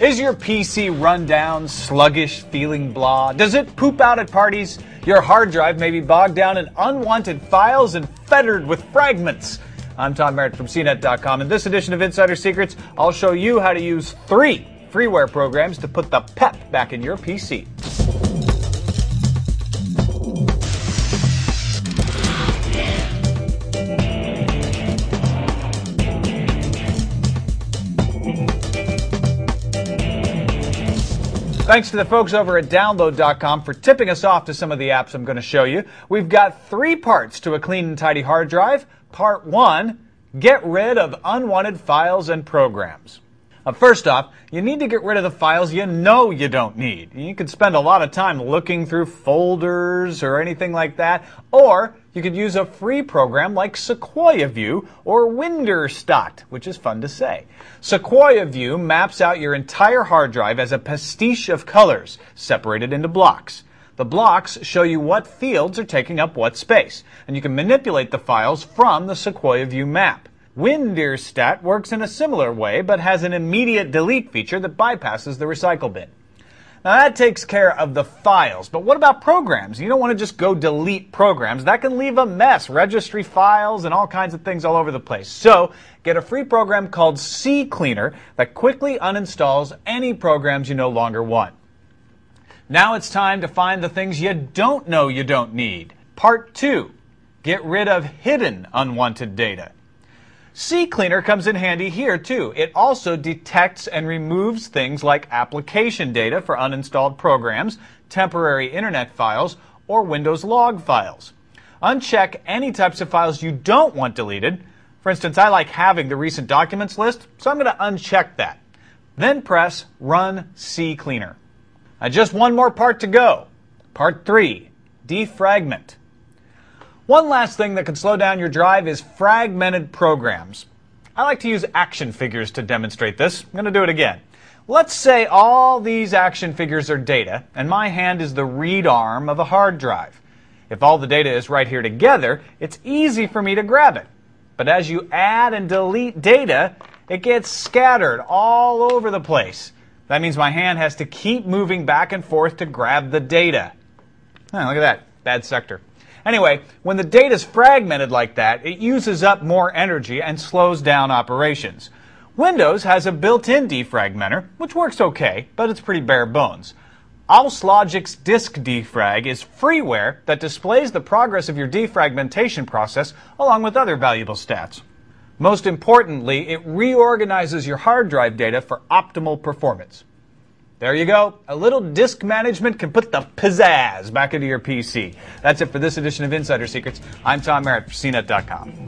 Is your PC run down, sluggish, feeling blah? Does it poop out at parties? Your hard drive may be bogged down in unwanted files and fettered with fragments. I'm Tom Merritt from CNET.com. In this edition of Insider Secrets, I'll show you how to use three freeware programs to put the pep back in your PC. Thanks to the folks over at download.com for tipping us off to some of the apps I'm going to show you. We've got three parts to a clean and tidy hard drive. Part one, get rid of unwanted files and programs. Uh, first off, you need to get rid of the files you know you don't need. You could spend a lot of time looking through folders or anything like that, or you could use a free program like Sequoia View or WinDirStat, which is fun to say. Sequoia View maps out your entire hard drive as a pastiche of colors, separated into blocks. The blocks show you what fields are taking up what space, and you can manipulate the files from the Sequoia View map. WinDirStat works in a similar way, but has an immediate delete feature that bypasses the recycle bin. Now that takes care of the files, but what about programs? You don't want to just go delete programs. That can leave a mess, registry files and all kinds of things all over the place. So get a free program called CCleaner that quickly uninstalls any programs you no longer want. Now it's time to find the things you don't know you don't need. Part two, get rid of hidden unwanted data. CCleaner comes in handy here too. It also detects and removes things like application data for uninstalled programs, temporary internet files, or Windows log files. Uncheck any types of files you don't want deleted. For instance, I like having the recent documents list, so I'm going to uncheck that. Then press Run CCleaner. Now just one more part to go. Part 3, Defragment. One last thing that can slow down your drive is fragmented programs. I like to use action figures to demonstrate this. I'm going to do it again. Let's say all these action figures are data, and my hand is the read arm of a hard drive. If all the data is right here together, it's easy for me to grab it. But as you add and delete data, it gets scattered all over the place. That means my hand has to keep moving back and forth to grab the data. Oh, look at that. Bad sector. Anyway, when the data is fragmented like that, it uses up more energy and slows down operations. Windows has a built-in defragmenter, which works okay, but it's pretty bare bones. Auslogics Disk Defrag is freeware that displays the progress of your defragmentation process along with other valuable stats. Most importantly, it reorganizes your hard drive data for optimal performance. There you go. A little disk management can put the pizzazz back into your PC. That's it for this edition of Insider Secrets. I'm Tom Merritt for CNET.com.